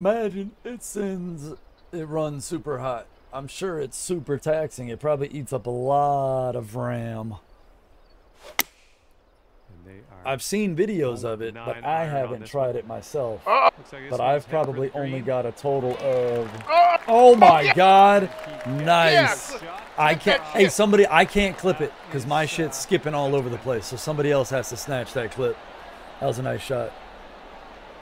Imagine it sends, it runs super hot. I'm sure it's super taxing. It probably eats up a lot of RAM. I've seen videos of it, but I haven't tried it myself. Looks like But I've probably only got a total of. Oh my god! Nice. Nice. I can't. Hey, somebody, I can't clip it because my shit's skipping all over the place. So somebody else has to snatch that clip. That was a nice shot.